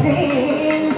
Hey,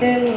hidden